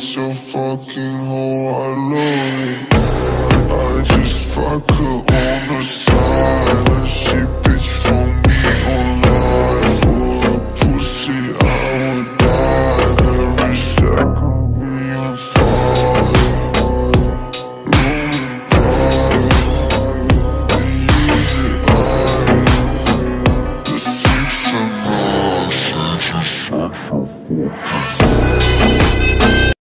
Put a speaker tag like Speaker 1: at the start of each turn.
Speaker 1: such a fucking hoe, I love it. I just fuck her on the side. And she bitch for me online. For a pussy I would die. Every second we on fire. Roman pride They use it item The six and nine Six and six and
Speaker 2: four